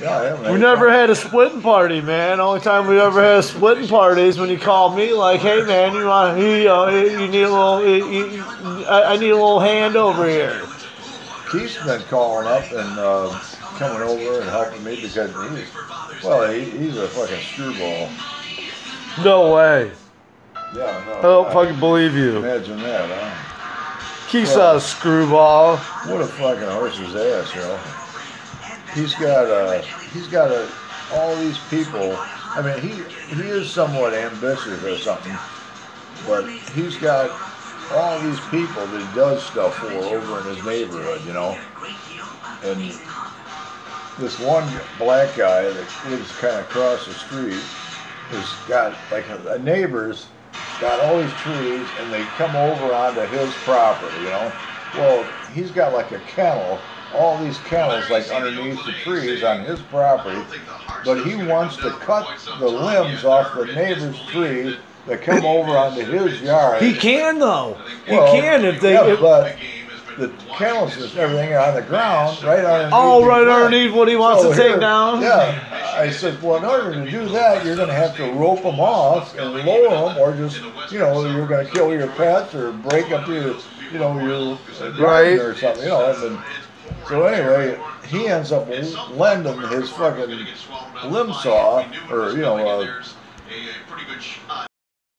Yeah, haven't We never had a splitting party, man. Only time we ever had a splitting party is when you called me, like, "Hey, man, you want you, know, you need a little, you, you, I I need a little hand over here." Keith's been calling up and uh, coming over and helping me because he's, well, he, he's a fucking screwball. No way. Yeah, no. I don't I- fucking believe you. Imagine that, huh? Keith's not a screwball. What a fucking horse's ass, yo. He's got uh he's got a, all these people. I mean, he he is somewhat ambitious or something, but he's got all these people that he does stuff for over in his neighborhood, you know. And this one black guy that lives kind of across the street has got like a, a neighbor's got all these trees and they come over onto his property, you know. Well, he's got like a kennel, all these kennels like underneath the trees on his property, but he wants to cut the limbs off the neighbor's tree that come over onto his yard. He can though. He Well, can if they. yeah, but the kennels and everything are on the ground, right underneath. oh, the right underneath what he wants So to take down. Yeah. I said, well, in order to do that, you're going to have to rope them off and lower them, or just, you know, you're going to kill your pets or break up your, you know, your garden Right. or something, you know. And so anyway, he ends up lending his fucking limb saw, or you know, uh,